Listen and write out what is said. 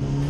you